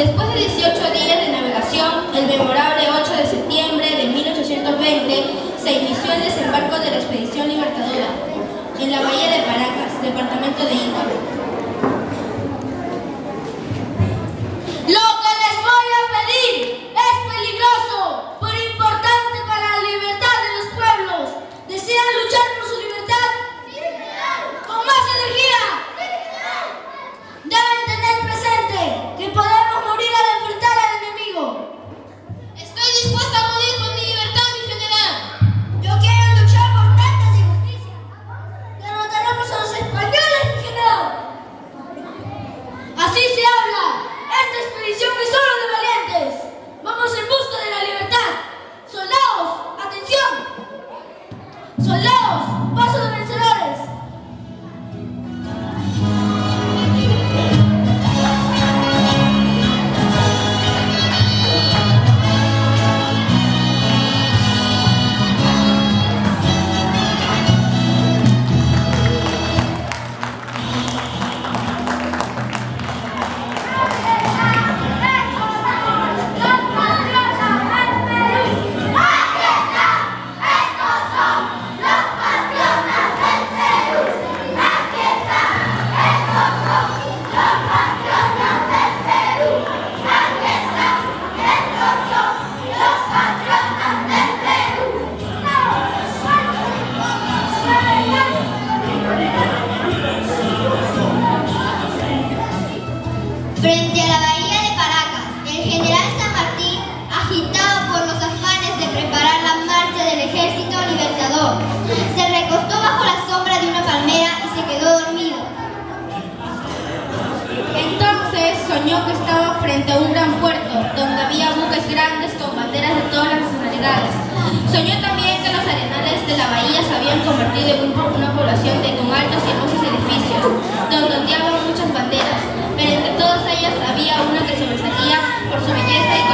Después de 18 días de navegación, el memorable 8 de septiembre de 1820 se inició el desembarco de la expedición libertadora en la bahía de Paracas, departamento de. General San Martín, agitado por los afanes de preparar la marcha del ejército libertador, se recostó bajo la sombra de una palmera y se quedó dormido. Entonces soñó que estaba frente a un gran puerto, donde había buques grandes con banderas de todas las nacionalidades. Soñó también que los arenales de la bahía se habían convertido en un- una población de, con altos y hermosos edificios, donde ondeaban muchas banderas, pero entre todas ellas había una que sobresalía por su belleza y